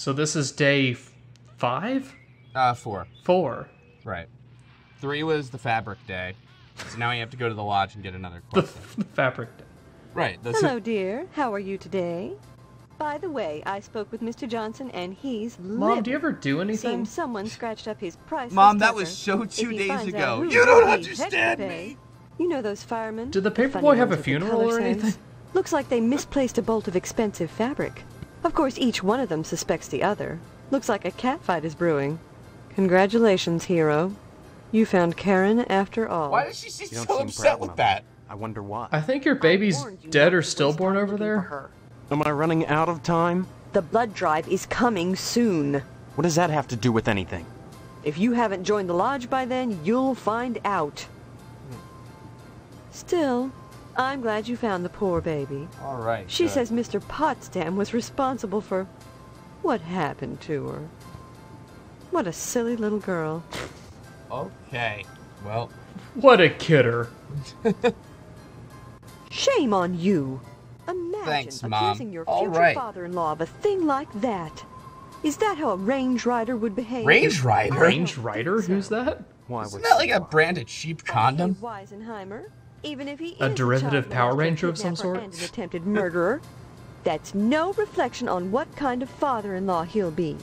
So this is day f- five, Uh, four. four. Right. Three was the fabric day. So now you have to go to the lodge and get another The, quest. the fabric. day. right. That's Hello, dear. How are you today? By the way, I spoke with Mr. Johnson, and he's Mom, do you ever do anything? Seems someone scratched up his priceless Mom, that was so two days ago. You don't understand me. You know those firemen? Did the paperboy have a ones with the funeral color or sense. anything? Looks like they misplaced a bolt of expensive fabric. Of course, each one of them suspects the other. Looks like a catfight is brewing. Congratulations, hero. You found Karen after all. Why does she seem so seem upset with that? I wonder why. I think your baby's you dead or stillborn over there. her. Am I running out of time? The blood drive is coming soon. What does that have to do with anything? If you haven't joined the lodge by then, you'll find out. Hmm. Still, I'm glad you found the poor baby. All right. She good. says Mr. Potsdam was responsible for what happened to her. What a silly little girl. Okay. Well, What a kidder. Shame on you. Imagine Thanks, Mom. accusing your future right. father-in-law of a thing like that. Is that how a range rider would behave? Range Rider. Range Rider? Who's that? Why Isn't that like a branded cheap condom? Weisenheimer, even if he A is derivative child Power Ranger of some sort? and an attempted murderer, that's no reflection on what kind of father-in-law he'll be.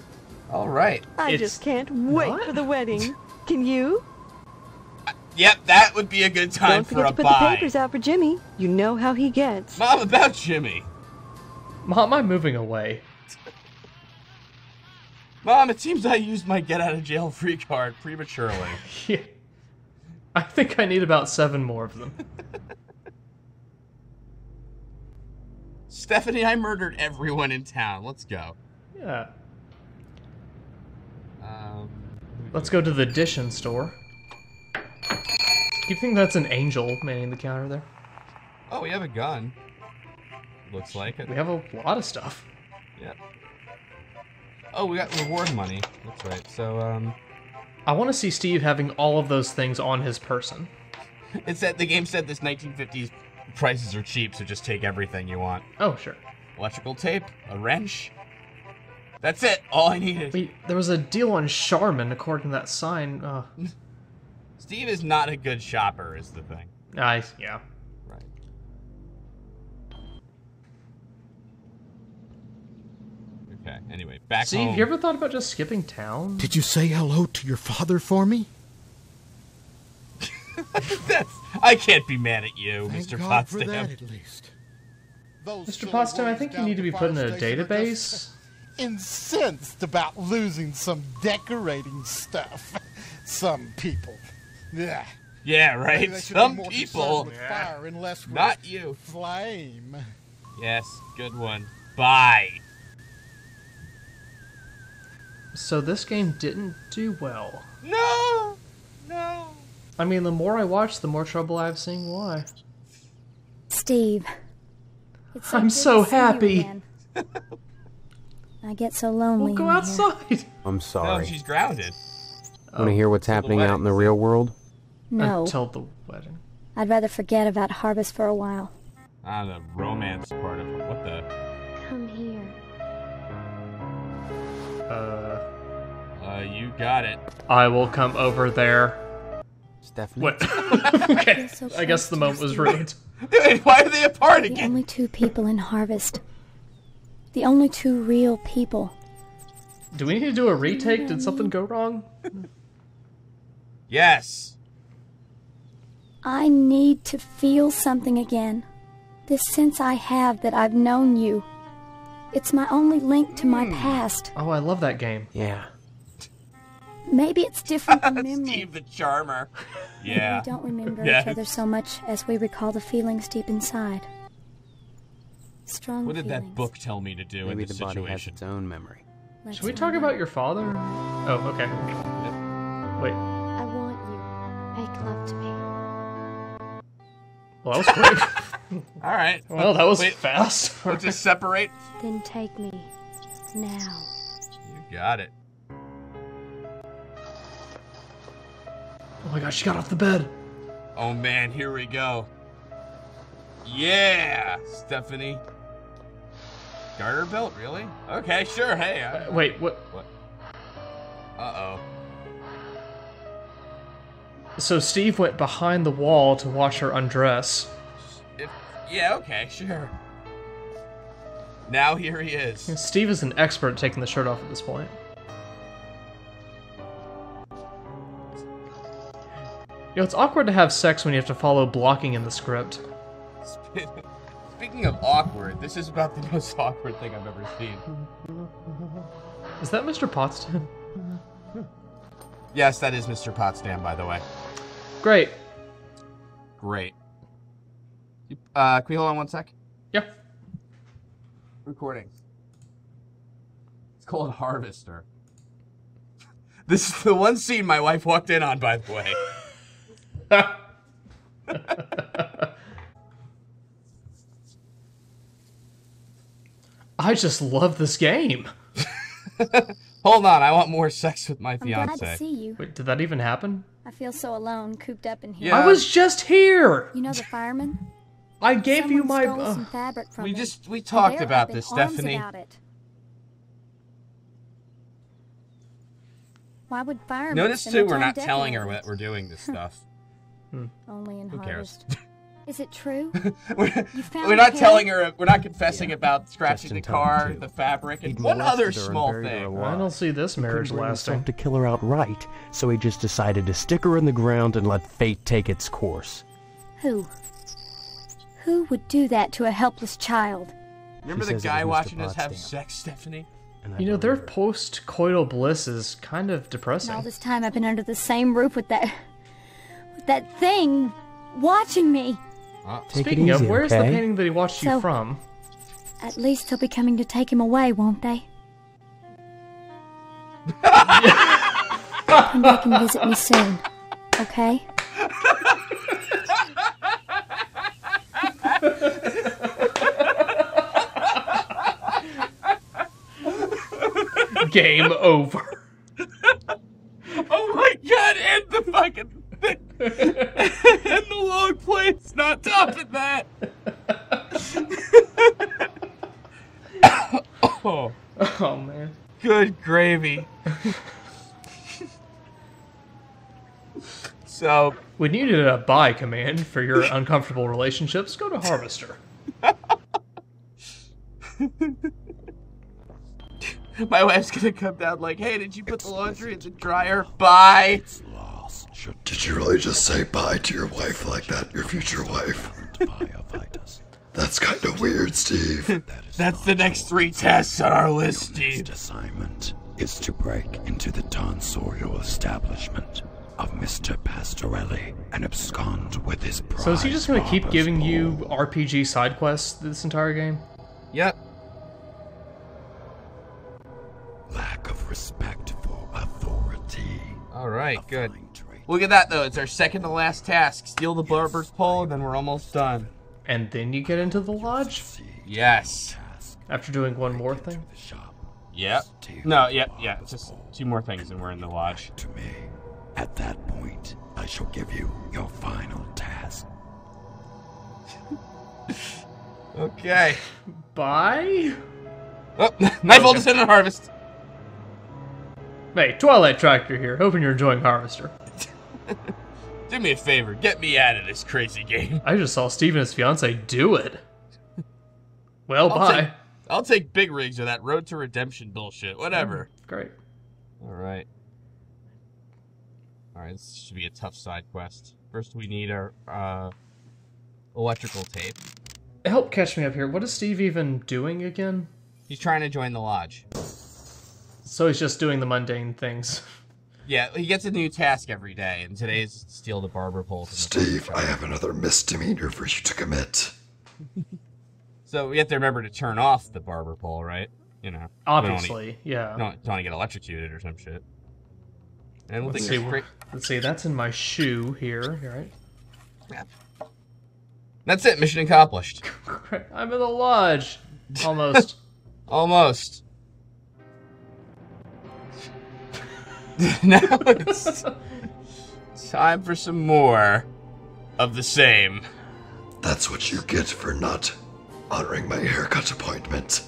All right. I It's just can't wait not? for the wedding. Can you? Uh, yep, that would be a good time Don't for forget a to put buy. the papers out for Jimmy. You know how he gets. Mom, about Jimmy. Mom, I'm moving away. Mom, it seems I used my get out of jail free card prematurely. Yeah. I think I need about seven more of them. Stephanie, I murdered everyone in town. Let's go. Yeah. Um, Let's go to the Dishin store. Do you think that's an angel manning the counter there? oh, we have a gun. Looks like it. We have a lot of stuff. Yeah. Oh, we got reward money. That's right. So, um, I want to see Steve having all of those things on his person. it said the game said this 1950s prices are cheap, so just take everything you want. Oh, sure. Electrical tape, a wrench. That's it. All I needed. Wait, there was a deal on Charmin according to that sign. Uh, Steve is not a good shopper, is the thing. I, yeah. Okay. Anyway, back Steve, home. you ever thought about just skipping town? Did you say hello to your father for me? That's, I can't be mad at you, Thank Mr. God for Potsdam. that, at least. Mr. Potsdam, I think you need to be put in a database. incensed about losing some decorating stuff. Some people. Yeah. Yeah, right. they should be Some people. concerned with fire and less with Not you. flame. Yes, good one. Bye. So this game didn't do well. No. No. I mean, the more I watch, the more trouble I have seeing why. Steve. It's I'm so to see you happy. I get so lonely. We'll go in here. outside. I'm No, sorry. she's grounded. Want to hear what's happening out in the real world? No, Until the wedding. I'd rather forget about Harvest for a while. Ah, the romance part of it. What the? Come here. Uh, Uh, you got it. I will come over there. Stephanie? What? okay. so I guess the moment was ruined. Wait, why are they apart again? The only two people in Harvest. The only two real people. Do we need to do a retake? Did something go wrong? Yes. I need to feel something again. This sense I have that I've known you. It's my only link to my hmm. past. Oh, I love that game. Yeah. Maybe it's different in memory. Steve the Charmer. Yeah. We don't remember Yes. each other so much as we recall the feelings deep inside. Strong What did that book tell me to do Maybe in the this body has situation? its own memory. Let's Should we talk find about your father? Oh, okay. Wait. I want you. Make love to me. Well, that was quick. All right. well, that was Wait, fast. We'll just separate. Then take me. Now. You got it. Oh my gosh, she got off the bed. Oh man, here we go. Yeah, Stephanie. Garter belt, really? Okay, sure. Hey. I, Uh, Wait, what? uh oh. So Steve went behind the wall to watch her undress. Yeah, okay, sure. Now here he is. Steve is an expert at taking the shirt off at this point. You know, it's awkward to have sex when you have to follow blocking in the script. Speaking of awkward, this is about the most awkward thing I've ever seen. Is that Mr. Potsdam? Yes, that is Mr. Potsdam, by the way. Great. Great. You- Uh, can we hold on one sec? Yeah. Recording. It's called Harvester. This is the one scene my wife walked in on, by the way. I just love this game. Hold on, I want more sex with my I'm glad to see you. Wait, did that even happen? I feel so alone, cooped up in here. Yeah. I was just here. You know the fireman? I gave you my. stole uh, some fabric from We him, just we talked about this, Stephanie. About it. Why would firemen Notice too, we're time not telling her that we're doing this stuff. Only in Who cares? harvest. Is it true? we're, we're not Carrie? telling her. We're not confessing about scratching Just the car, too. the fabric, and He'd one other small thing. I don't see this marriage Couldn't bring lasting. to kill her outright, so he just decided to stick her in the ground and let fate take its course. Who? Who would do that to a helpless child? Remember She the guy watching us have sex, Stephanie? You know, their believe post-coital bliss is kind of And depressing. all this time I've been under the same roof with that with that thing watching me. Uh, take Speaking it of, easy, where's okay? the painting that he watched you from? At least they'll be coming to take him away, won't they? Come back and visit me soon, okay? Game over. Oh my god, and the fucking and the long plate's not topping that. oh, Oh man. good gravy. So, When you needed a buy command for your uncomfortable relationships, go to Harvester. my wife's gonna come down like, "Hey, did you put the laundry in the dryer?" Bye. Did you really just say bye to your wife like that, your future wife? That's kind of weird, Steve. That's the next three tests on our list, Steve. assignment is to break into the tonsorial establishment of Mr. Pastorelli and abscond with his prize. So is he just gonna keep barber's giving you. RPG side quests this entire game? Yep. lack of respect for authority? All right, A good. Look at that though. It's our second to last task. Steal the barber's pole, and then we're almost done. And then you get into the lodge Yes. after doing one more thing? the shop. Yep. No, the yep, yeah. Just two more things, and we're in the lodge. to me. At that point, I shall give you your final task. Okay. Bye? Oh, Nightfall Descendant Harvest. Hey, Twilight Tractor here. Hoping you're enjoying Harvester. Do me a favor. Get me out of this crazy game. I just saw Steve and his fiance do it. Well, I'll bye. take, I'll take big rigs or that Road to Redemption bullshit. Whatever. Mm, great. All right. All right. This should be a tough side quest. First, we need our uh, electrical tape. Help catch me up here. What is Steve even doing again? He's trying to join the lodge. So he's just doing the mundane things. Yeah, he gets a new task every day, and today's steal the barber pole. Steve, I have another misdemeanor for you to commit. So we have to remember to turn off the barber pole, right? You know, Obviously, yeah. don't, don't want to get electrocuted or some shit. And we'll Let's think see. Let's see. That's in my shoe here. All right. That's it. Mission accomplished. I'm in the lodge. Almost. Almost. now it's time for some more of the same. That's what you get for not honoring my haircut appointment.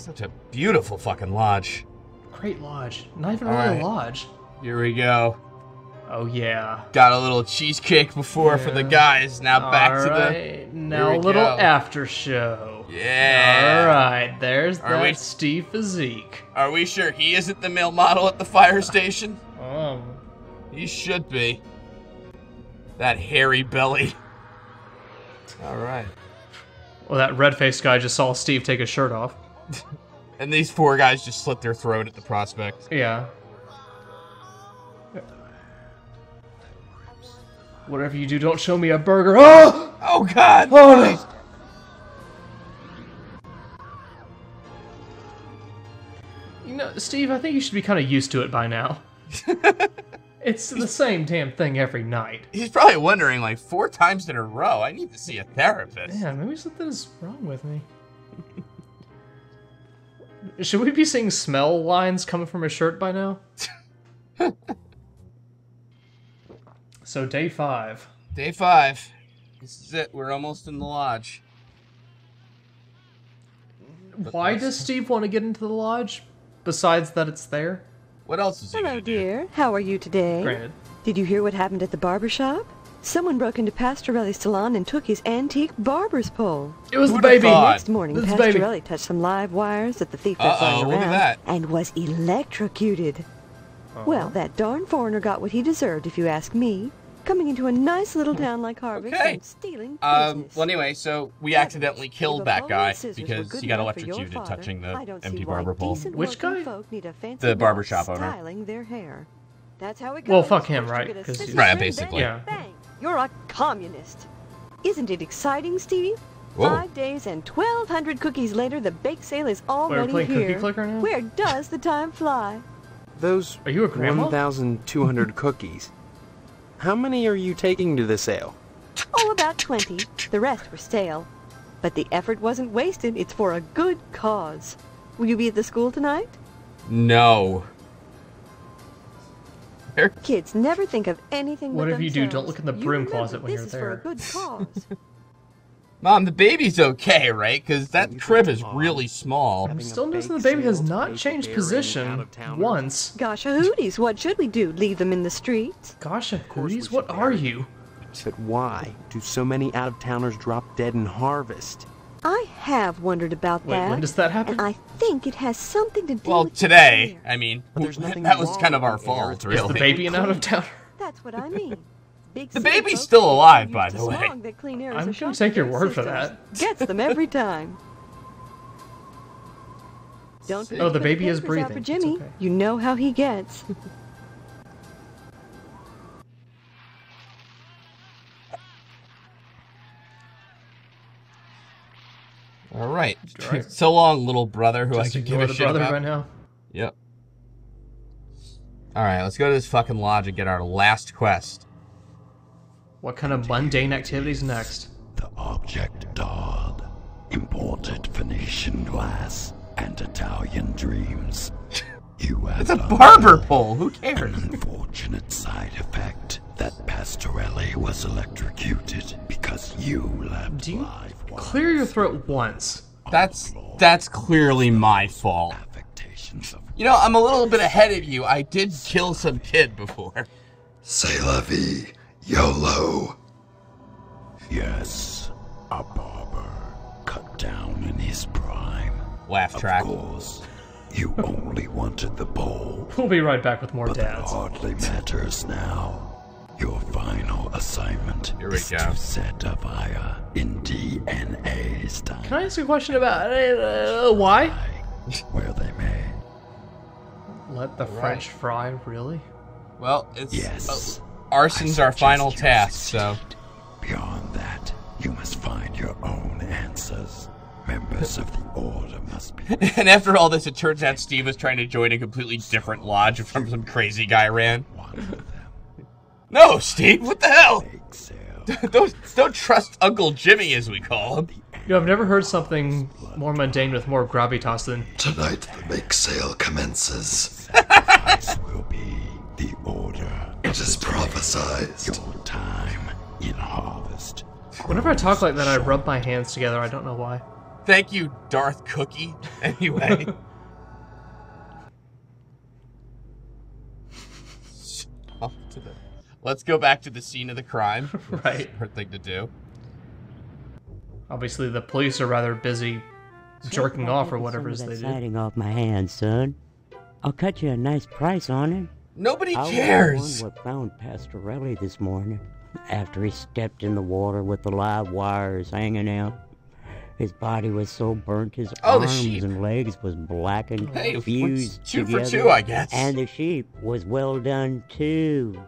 Such a beautiful fucking lodge. Great lodge. Not even All really right. a lodge. Here we go. Oh yeah. Got a little cheesecake before for the guys. Now back to the. Now a little go. after show. Yeah. All right, there's Are that we- Steve physique. Are we sure he isn't the male model at the fire station? Um, He should be. That hairy belly. All right. well, that red-faced guy just saw Steve take his shirt off. And these four guys just slit their throat at the prospect. Yeah. Whatever you do, don't show me a burger. Oh! Oh God! Oh no! You know, Steve, I think you should be kind of used to it by now. it's the same damn thing every night. He's probably wondering, like, four times in a row, I need to see a therapist. Yeah, maybe something's wrong with me. Should we be seeing smell lines coming from his shirt by now? so day five. Day five. This is it. We're almost in the lodge. Why does Steve want to get into the lodge? Besides that it's there? What else is he Hello, gonna do? dear. How are you today? Granted. Did you hear what happened at the barber shop? Someone broke into Pastorelli's salon and took his antique barber's pole. It was Who'da the baby. thought? Next morning, This baby. Pastorelli touched some live wires that the thief left Uh-oh, lying look at around that. and was electrocuted. Well, that darn foreigner got what he deserved, if you ask me. Coming into a nice little town like Harvest Okay. and stealing Um, business. well, anyway, so we Heavens, accidentally killed that guy and scissors were because he got enough for your electrocuted touching the don't empty barber pole. Which guy? Folk need a fancy The barber shop owner. Their hair. That's how it Well, fuck him, right? get a 'Cause scissors, Right, basically. Yeah. Bang! You're a communist. Isn't it exciting, Steve? Whoa. Five days and 1,200 cookies later, the bake sale is already playing Cookie here. Clicker now? Where does the time fly? Those Are you a grandma? 1,200 cookies. How many are you taking to the sale? Oh, about 20. The rest were stale. But the effort wasn't wasted. It's for a good cause. Will you be at the school tonight? No. Where- Kids never think of anything but Whatever you do, don't look in the You broom closet when you're is for there. a good cause. Mom, the baby's okay, right? Because that crib is really small. I'm still noticing the baby has not changed position once. Gosh, hooties, what should we do? Leave them in the streets? Gosh, we cooties, what are you? But why do so many out-of-towners drop dead in harvest? I have wondered about Wait, that. when does that happen? And I think it has something to do Well, with the today. I mean, there's nothing that was kind of our the air. fault, Is really. Is the baby an out of town? That's what I mean. Big The baby's still alive, by the way. smog that clean air is I'm a gonna take your word for that. Gets them every time. Don't forget Oh, the baby is papers out breathing. For Jimmy, okay. you know how he gets. right. Right. so long, little brother, who Just I could give a the shit brother about. right now. Yep. All right, let's go to this fucking lodge and get our last quest. What kind of mundane activities next? The object doll, imported Venetian glass, and Italian dreams. You have It's a barber pole. Who cares? An unfortunate side effect that Pastorelli was electrocuted because you left Do you live clear your throat once? That's that's clearly my fault. You know, I'm a little bit ahead of you. I did kill some kid before. C'est la vie. YOLO. yes, a barber cut down in his prime. Laugh track. Of course, you only wanted the bowl. We'll be right back with more But that dads. hardly matters now. Your final assignment Here we is go. to set a fire in DNA's time. Can I ask a question about uh, why? Where they may. Let the French fry, really? Well, it's Yes. uh, arson's our final suggest you task, so. Beyond that, you must find your own answers. Members of the Order must be and after all this, it turns out Steve was trying to join a completely different lodge from some crazy guy ran. One of them. No, Steve, what the hell? Big don't don't trust Uncle Jimmy, as we call him. You know, I've never heard something more mundane with more gravitas than Tonight the bake sale commences. This will be the Order. It is prophesized. Your time in harvest. Whenever I talk like that, I rub my hands together. I don't know why. Thank you, Darth Cookie. Anyway. Let's go back to the scene of the crime. Right. Her thing to do. Obviously, the police are rather busy jerking off or whatever it is they do. Siding off my hand, son. I'll cut you a nice price on it. Nobody I was the cares. one what found Pastorelli this morning after he stepped in the water with the live wires hanging out. His body was so burnt, his Oh, arms and legs was blackened, Hey, what's fused two for two, I guess. And the sheep was well done too.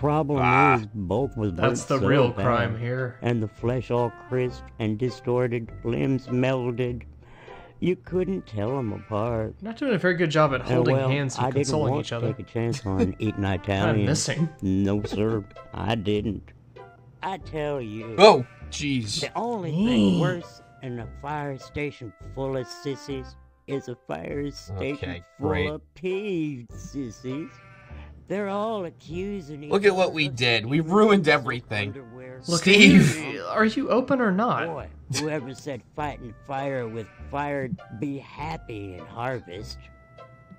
Problem Ah. is, both was burnt That's the so real bad, crime here. and the flesh all crisp and distorted, limbs melded. You couldn't tell them apart. Not doing a very good job at holding well, hands and I didn't consoling want each to other. take a chance on eating Italian. I'm missing. No, sir, I didn't. I tell you. Oh, jeez. The only thing worse than a fire station full of sissies is a fire station Okay, full of peeved sissies. They're all accusing each Look at what we did. We of ruined everything. Look, Steve. Are you, are you open or not? Boy, whoever said fighting fire with fire be happy in harvest?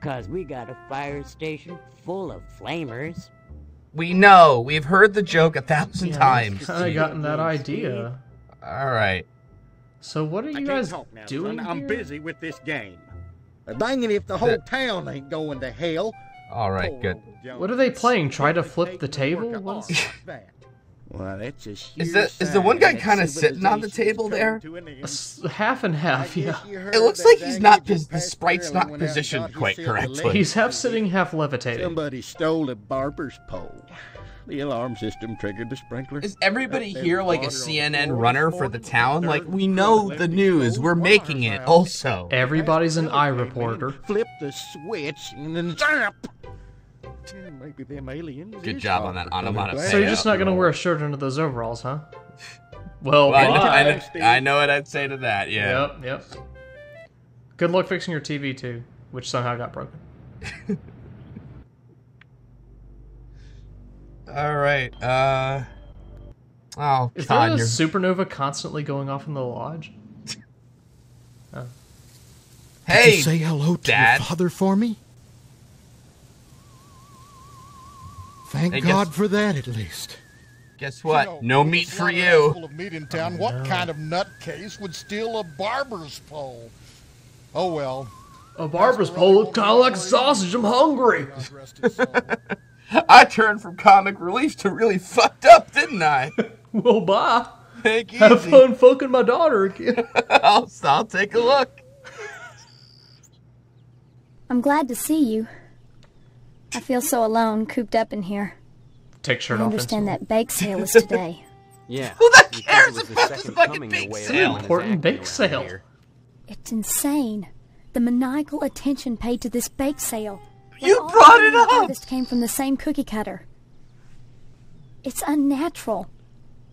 Cause we got a fire station full of flamers. We know. We've heard the joke a thousand Yeah, times. Kind of gotten that idea. All right. So what are you guys now, doing son. I'm here? busy with this game. Dang it if the whole town ain't going to hell. All right. Good. What are they playing? Try to flip the table? What is... Well, that's a Is the is the one guy kind of sitting on the table there? to an end. S- half and half, yeah. It looks like he's not. His, the sprite's not positioned quite correctly. He's half sitting, half levitating. Somebody stole a barber's pole. The alarm system triggered the sprinkler. Is everybody here like a water on the CNN runner for the town? Like we know the news. We're making it also. Everybody's an eye reporter. Flip the switch and then zap. Yeah, Maybe them aliens. Good is job on that operating onomatopoeia. So you're just not gonna wear a shirt under those overalls, huh? Well, Well, I, know. I, know, I know what I'd say to that. Yeah. Yep, yep. Good luck fixing your TV too, which somehow got broken. All right. Uh. Oh Is God, there a you're supernova constantly going off in the lodge? Oh. Did Hey, you say hello to Dad. your father for me? Thank Hey, guess- God for that, at least. guess You what? know, No meat for slaughterhouse you. Full of meat in town. What oh, kind of nutcase would steal a barber's pole? Oh well. A barber's pole looked kind of like a sausage. I'm hungry. God rest his soul. I turned from comic relief to really fucked up, didn't I? Well, bye. Take Have easy. fun fucking my daughter again. I'll, I'll take a look. I'm glad to see you. I feel so alone, cooped up in here. Take shirt I off. understand that bake sale is today. Yeah. Who the cares it was the about the fucking bake sale? everyone is Important bake sale. here. It's insane. The maniacal attention paid to this bake sale. You all brought it food and up! harvest came from the same cookie cutter. It's unnatural,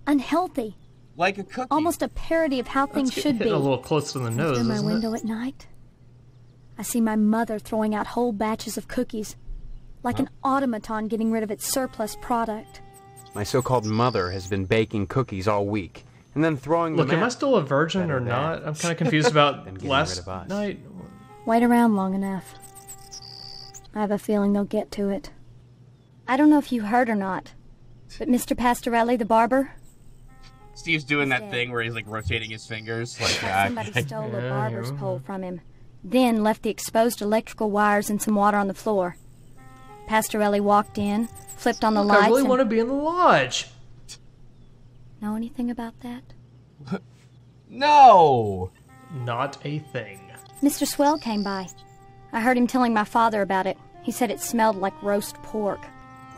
unhealthy, Like a cookie. almost a parody of how things should be. a little close to the nose, Through my isn't window it? at night, I see my mother throwing out whole batches of cookies, like an automaton getting rid of its surplus product. My so-called mother has been baking cookies all week, and then throwing them. Look, them am I still a virgin Better or that not? I'm kind of confused about than getting last rid of us. night. Wait around long enough. I have a feeling they'll get to it. I don't know if you heard or not, but Mr. Pastorelli, the barber, Steve's doing that thing where he's like rotating his fingers. Like, thought uh, somebody stole a barber's yeah. pole from him, then left the exposed electrical wires and some water on the floor. Pastorelli walked in, flipped on the Look, I really and want to be in the lodge. know anything about that? no. Not a thing. Mr. Swell came by. I heard him telling my father about it. He said it smelled like roast pork,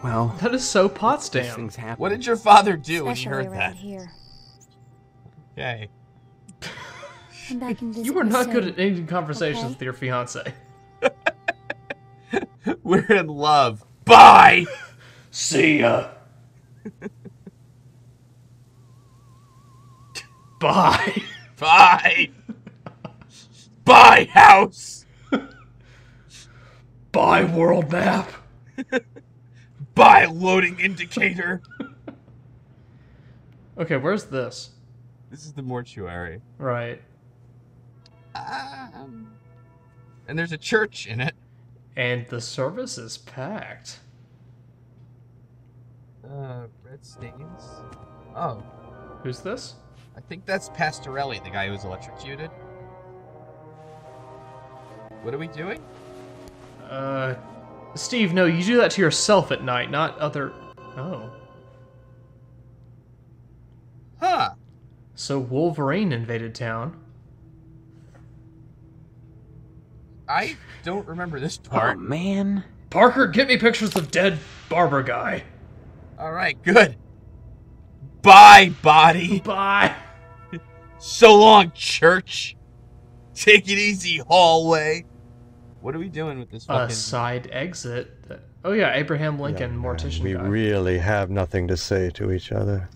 Well, That is so these Potsdam. things happen. What did your father do when he heard around that? here. Okay. Come back and visit You were not soon. good at ending conversations Okay. with your fiance. We're in love. Bye. See ya. Bye. Bye. Bye, house. Bye, world map. Bye, loading indicator. Okay, where's this? This is the mortuary. Right. Um, and there's a church in it. And the service is packed. Uh, red stains. Oh, Who's this? I think that's Pastorelli, the guy who was electrocuted. What are we doing? Uh, Steve, no, you do that to yourself at night, not other. Oh. Huh. So Wolverine invaded town. I don't remember this oh, part. Oh, man. Parker, get me pictures of dead barber guy. All right, good. Bye, body. Bye. So long, church. Take it easy, hallway. What are we doing with this Fucking... A side exit. Oh yeah, Abraham Lincoln, mortician We guy. really have nothing to say to each other.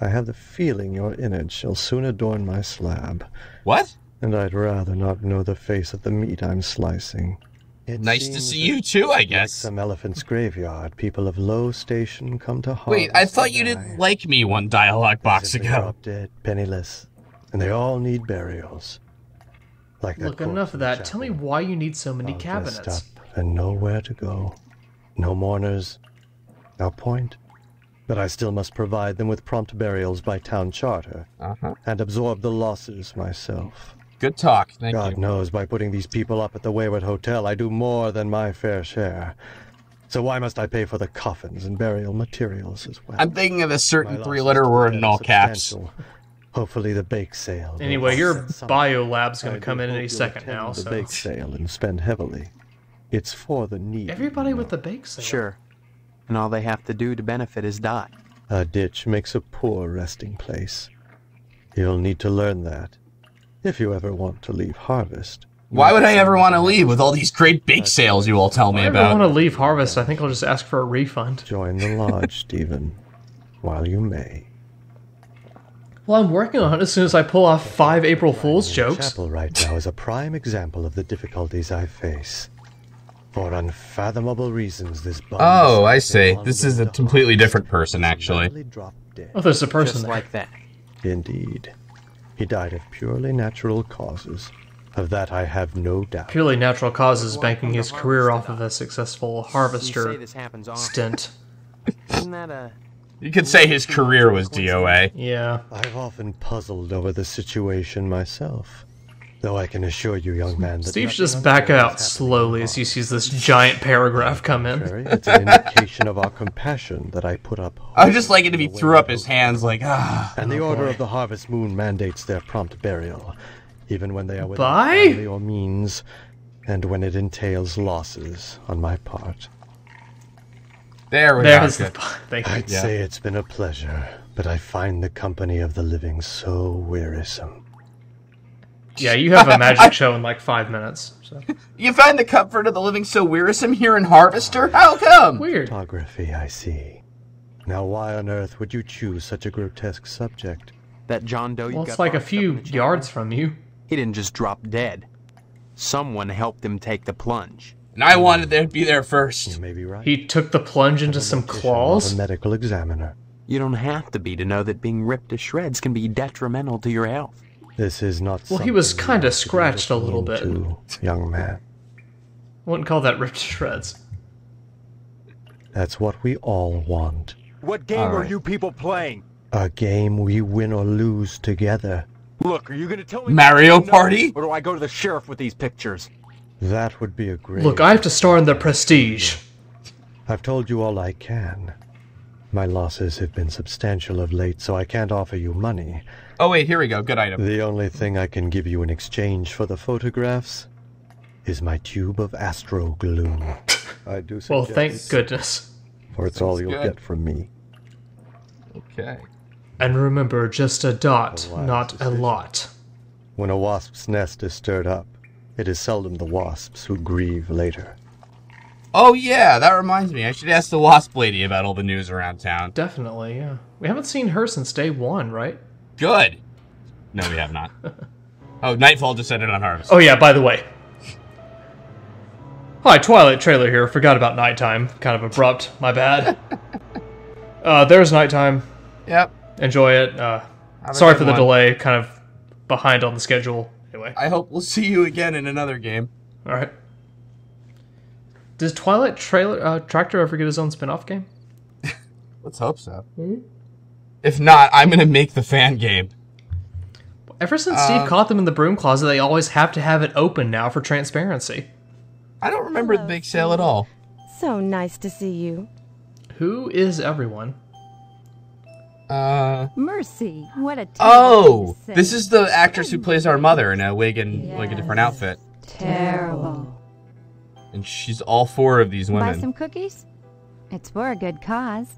I have the feeling your image shall soon adorn my slab. What? And I'd rather not know the face of the meat I'm slicing. It Nice to see you too, I Like guess. some elephant's graveyard, people of low station come to harvest. Wait, I thought you didn't like me one dialogue box Simply ago. drop dead, penniless, and they all need burials. Like that Look, enough of in the that. Tell me why you need so many all cabinets. dressed up and nowhere to go. No mourners. No point. But I still must provide them with prompt burials by town charter, Uh-huh. and absorb the losses myself. Good talk. Thank God you. knows, by putting these people up at the Wayward Hotel, I do more than my fair share. So why must I pay for the coffins and burial materials as well? I'm thinking of a certain three-letter word in all caps. Hopefully the bake sale. Anyway, your bio lab's gonna come in any second attend now. The So bake sale and spend heavily. It's for the needy. everybody with the bake sale. Sure. And all they have to do to benefit is die. A ditch makes a poor resting place. You'll need to learn that if you ever want to leave Harvest. Why would I ever want to leave with all these great bake sales you all tell me If I want to leave Harvest, I think I'll just ask for a refund. Join the lodge, Stephen, while you may. Well, I'm working on it as soon as I pull off five April Fool's jokes. Chapel right now is a prime example of the difficulties I face. For unfathomable reasons, this bum Oh, I is see. This is a completely different person, actually. badly dropped dead. Oh, there's a person Just there. like that. Indeed. He died of purely natural causes. Of that I have no doubt. Purely natural causes banking his career off of a successful harvester this happens often. stint. Isn't that a... You could say his career was DOA. Yeah. I've often puzzled over the situation myself. Though I can assure you, young man, that Steve just back out slowly as he sees this giant paragraph come in. It's an indication of our compassion that I put up. I would just like it if he threw up his hands like, ah. And the Oh, Order boy. of the Harvest Moon mandates their prompt burial, even when they are without Bye? family or means, and when it entails losses on my part. There we There's go. the. Thank you. I'd Yeah. say it's been a pleasure, but I find the company of the living so wearisome. Yeah, you have a magic show in like five minutes. So You find the comfort of the living so wearisome here in Harvester? How come? weird. Photography, I see. Now, why on earth would you choose such a grotesque subject? That John Doe you Well, got it's like a few in the chapel? yards from you. He didn't just drop dead. Someone helped him take the plunge. And I wanted to be there first. You first. may be right. He took the plunge into some claws. A medical examiner. You don't have to be to know that being ripped to shreds can be detrimental to your health. This is not. Well, he was kinda want to be scratched a little bit. into, young man. I Wouldn't call that ripped to shreds. That's what we all want. What game All are you people playing? A game we win or lose together. Look, are you gonna tell me Mario no, Party? Or do I go to the sheriff with these pictures? That would be a great. Look, I have to star in the Prestige. I've told you all I can. My losses have been substantial of late, so I can't offer you money. Oh wait, here we go. Good item. The only thing I can give you in exchange for the photographs is my tube of astro glue. I do suggest. Well, thank goodness. for it's all you'll good. get from me. Okay. And remember, just a dot, A wise not a lot. When a wasp's nest is stirred up, it is seldom the wasps who grieve later. Oh yeah, that reminds me. I should ask the Wasp Lady about all the news around town. Definitely, yeah. We haven't seen her since day one, right? Good. No, we have not. oh, Nightfall descended on Harvest. Oh yeah, by the way. Hi, Twilight trailer here. Forgot about nighttime. Kind of abrupt. My bad. uh, there's nighttime. Yep. Enjoy it. Uh, sorry for the one. delay. Kind of behind on the schedule. Anyway. I hope we'll see you again in another game. All right. Does Twilight Trailer uh, Tractor ever get his own spin-off game? Let's hope so. If not, I'm gonna make the fan game. Ever since Steve Uh, caught them in the broom closet, they always have to have it open now for transparency. I don't remember the big sale at all. So nice to see you. Who is everyone? Uh. Mercy, what a Oh, thing to say. this is the actress who plays our mother in a wig and like a different outfit, terrible. And she's all four of these women. Buy some cookies? It's for a good cause.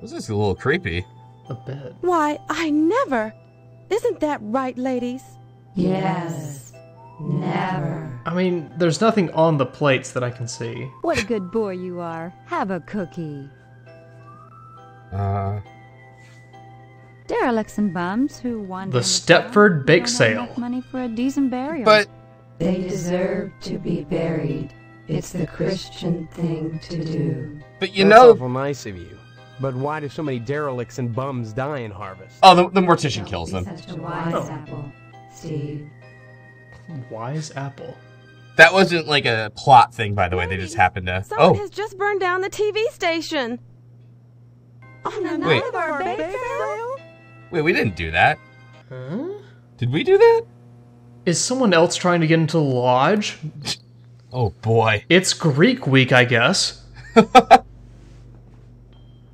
This is a little creepy. A bit. Why, I never. Isn't that right, ladies? Yes. Never. I mean, there's nothing on the plates that I can see. What a good boy you are. Have a cookie. Uh. Derelicts and bums who wander. The Stepford Bake Sale. money for a decent burial. But They deserve to be buried. It's the Christian thing to do. But you That's know- awful nice of you. But why do so many derelicts and bums die in Harvest? Oh, the, the mortician kills them. Such a wise oh. apple, Steve. Wise apple. That wasn't like a plot thing, by the way. They just happened to. Someone Oh, has just burned down the TV station. On the night Wait. of our bake sale? wait, we didn't do that. Huh? Did we do that? Is someone else trying to get into the lodge? Oh boy. It's Greek week, I guess.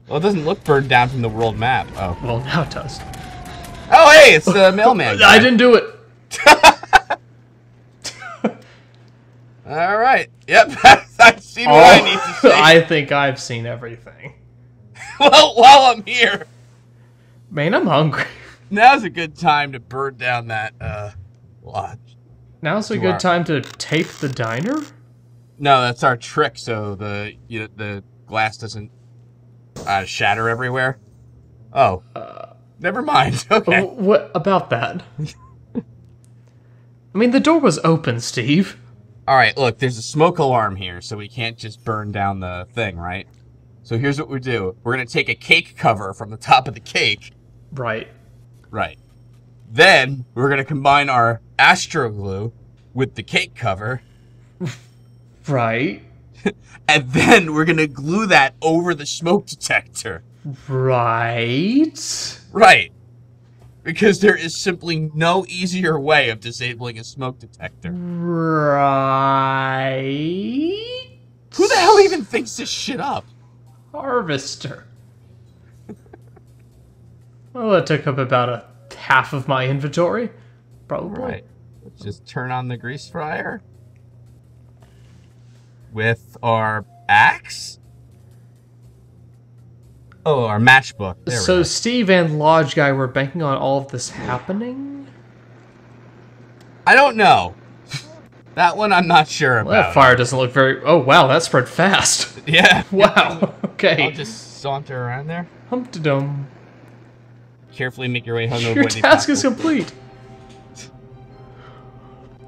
Well, it doesn't look burned down from the world map. Oh. Well, now it does. Oh, hey, it's the mailman. guy. I didn't do it. All right. Yep. I've seen what I need to say. I think I've seen everything. well, while I'm here, Man, I'm hungry. now's a good time to burn down that uh lodge. Now's a good are- time to tape the diner? No, that's our trick, so the you know, the glass doesn't uh, shatter everywhere. Oh, never mind. Okay. What about that? I mean, the door was open, Steve. All right, look, there's a smoke alarm here, so we can't just burn down the thing, right? So here's what we do. We're going to take a cake cover from the top of the cake. Right. Right. Then we're going to combine our astro glue with the cake cover. Right. and then we're going to glue that over the smoke detector. Right. Right. Because there is simply no easier way of disabling a smoke detector. Right. Who the hell even thinks this shit up? Harvester. well, that took up about a half of my inventory. Probably. Right. Let's just turn on the grease fryer with our axe. Oh, our matchbook. There we So go. Steve and Lodge Guy were banking on all of this happening? I don't know. that one I'm not sure Well, that fire doesn't look very. Oh wow, that spread fast. Yeah. Wow. Okay. I'll just saunter around there. Humpty dum. Carefully make your way hungover. Your when you task is complete.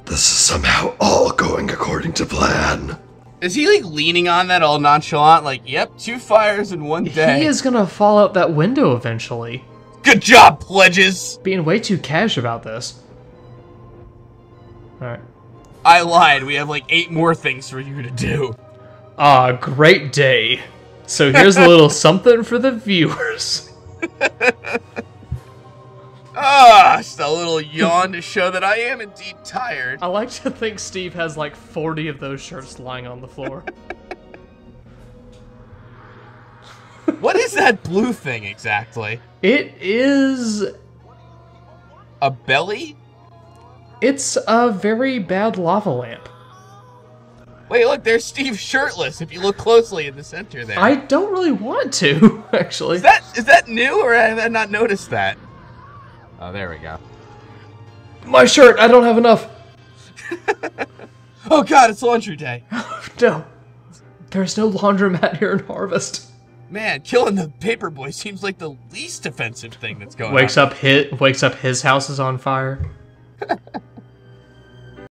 This is somehow all going according to plan. Is he like leaning on that all nonchalant? Like, yep, two fires in one day. He is gonna fall out that window eventually. Good job, pledges. Being way too cash about this. Alright. I lied. We have like eight more things for you to do. Ah, great day. So here's a little something for the viewers. Ah, just a little yawn to show that I am indeed tired. I like to think Steve has like 40 of those shirts lying on the floor. What is that blue thing exactly? It is. A belly? It's a very bad lava lamp. Wait, look, there's Steve shirtless. If you look closely in the center there. I don't really want to, actually. Is that is that new or have I not noticed that? Oh, there we go. My shirt, I don't have enough. Oh god, it's laundry day. No. There's no laundromat here in Harvest. Man, killing the paper boy seems like the least offensive thing that's going Wakes on. up hit wakes up his house is on fire.